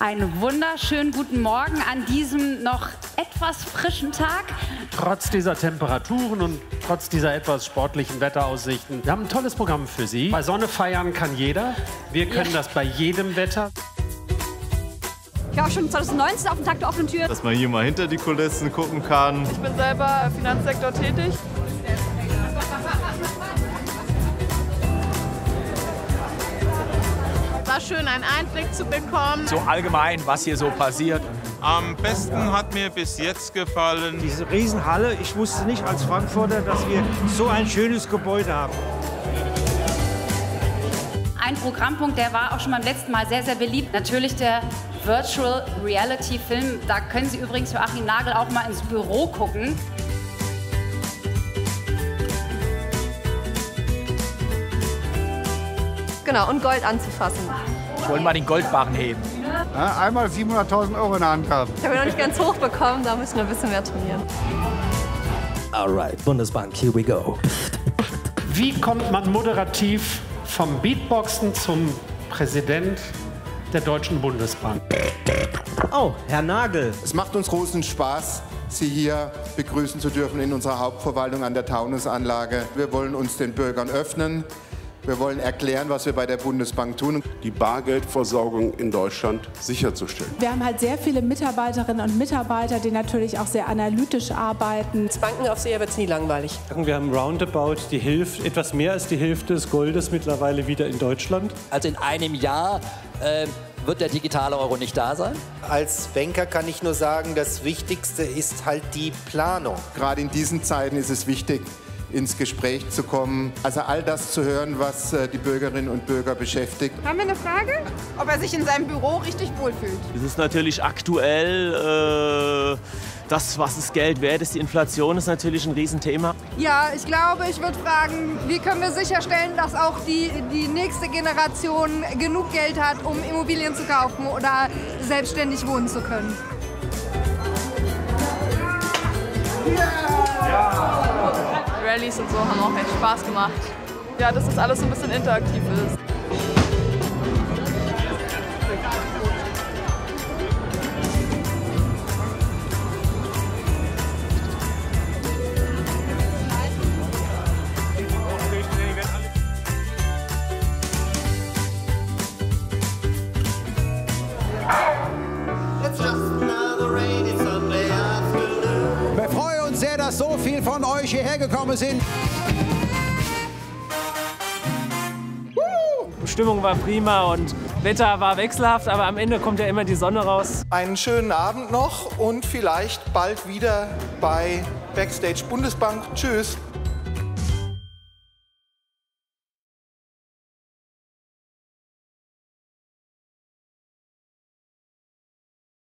Einen wunderschönen guten Morgen an diesem noch etwas frischen Tag. Trotz dieser Temperaturen und trotz dieser etwas sportlichen Wetteraussichten. Wir haben ein tolles Programm für Sie. Bei Sonne feiern kann jeder. Wir können ja. das bei jedem Wetter. Ich war schon 2019 auf dem Tag der offenen Tür. Dass man hier mal hinter die Kulissen gucken kann. Ich bin selber im Finanzsektor tätig. Schön, einen Einblick zu bekommen. So allgemein, was hier so passiert. Am besten hat mir bis jetzt gefallen. Diese Riesenhalle, ich wusste nicht als Frankfurter, dass wir so ein schönes Gebäude haben. Ein Programmpunkt, der war auch schon beim letzten Mal sehr, sehr beliebt. Natürlich der Virtual Reality Film. Da können Sie übrigens für Achim Nagel auch mal ins Büro gucken. Genau, und Gold anzufassen. Ich wollte mal den Goldbarren heben. Ja, einmal 700.000 Euro in der Hand haben. Ich habe ihn noch nicht ganz hoch bekommen, da müssen wir ein bisschen mehr trainieren. Alright, Bundesbank, here we go. Wie kommt man moderativ vom Beatboxen zum Präsident der Deutschen Bundesbank? Oh, Herr Nagel. Es macht uns großen Spaß, Sie hier begrüßen zu dürfen in unserer Hauptverwaltung an der Taunusanlage. Wir wollen uns den Bürgern öffnen. Wir wollen erklären, was wir bei der Bundesbank tun. Die Bargeldversorgung in Deutschland sicherzustellen. Wir haben halt sehr viele Mitarbeiterinnen und Mitarbeiter, die natürlich auch sehr analytisch arbeiten. Als Bankenaufseher wird es nie langweilig. Wir haben Roundabout die Hälfte, etwas mehr als die Hälfte des Goldes mittlerweile wieder in Deutschland. Also in einem Jahr äh, wird der digitale Euro nicht da sein? Als Banker kann ich nur sagen, das Wichtigste ist halt die Planung. Gerade in diesen Zeiten ist es wichtig, ins Gespräch zu kommen. Also all das zu hören, was äh, die Bürgerinnen und Bürger beschäftigt. Haben wir eine Frage? Ob er sich in seinem Büro richtig wohlfühlt? Es ist natürlich aktuell... Äh das, was ist Geld wert ist, die Inflation ist natürlich ein Riesenthema. Ja, ich glaube, ich würde fragen, wie können wir sicherstellen, dass auch die, die nächste Generation genug Geld hat, um Immobilien zu kaufen oder selbstständig wohnen zu können. Yeah. Rallyes und so haben auch echt Spaß gemacht. Ja, dass das alles so ein bisschen interaktiv ist. Dass so viel von euch hierher gekommen sind. Stimmung war prima und Wetter war wechselhaft, aber am Ende kommt ja immer die Sonne raus. Einen schönen Abend noch und vielleicht bald wieder bei Backstage Bundesbank. Tschüss.